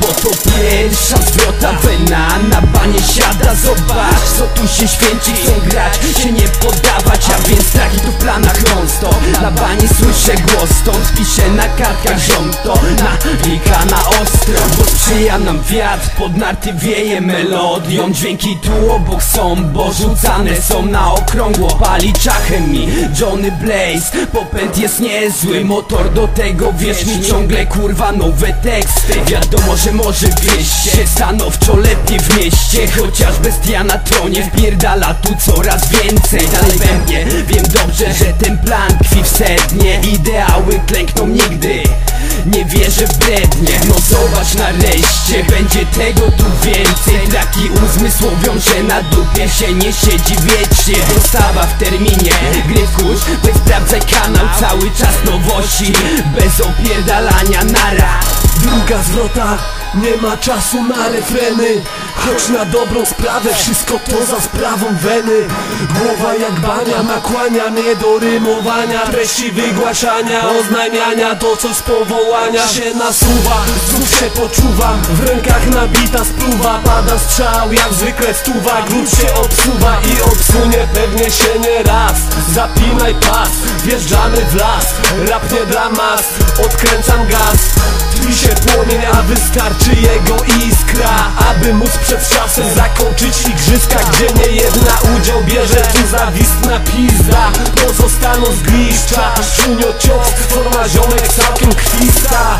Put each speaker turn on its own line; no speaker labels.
Bo to pierwsza zwrota wena. Na banie siada, zobacz Co tu się święci, chcą grać Się nie poddawać, banie słyszę głos, stąd piszę na kartkach ziom. To Nawika na ostro, bo sprzyja nam wiatr. Pod narty wieje melodią Dźwięki tu obok są, bo rzucane są na okrągło. Pali czachem mi Johnny Blaze Popęd jest niezły, motor do tego Wierz mi ciągle kurwa nowe teksty. Wiadomo, że może wieść się stanowczo lepiej w mieście. Chociaż bestia na tronie wpierdala tu coraz więcej. Dalej we mnie, wiem dobrze, że ten plan tkwi w sednie Ideały klękną nigdy. Nie wierzę w brednie. No zobacz nareszcie, będzie tego tu więcej. Traki uzmysłowią, że na dupie się nie siedzi wiecznie. Dostawa w terminie, gry wkurz Weź sprawdzaj kanał, cały czas nowości. Bez opierdalania nara
Druga zwrota, nie ma czasu na refreny. Choć na dobrą sprawę, wszystko to za sprawą weny. Głowa jak bania, nakłania mnie do rymowania. Treści wygłaszania, oznajmiania To coś z powołania się nasuwa. Znów się poczuwam, w rękach nabita spluwa. Pada strzał, jak zwykle stuwa Gród się obsuwa i obsunie pewnie się nie raz. Zapinaj pas, wjeżdżamy w las Rap nie dla mas, odkręcam gaz. Tli się a wystarczy jego iskra Aby móc przed czasem zakończyć igrzyska Gdzie nie jedna udział bierze tu zawistna pizda. Pozostaną zgliszcza Szczunio cios, forma ziomek całkiem kwista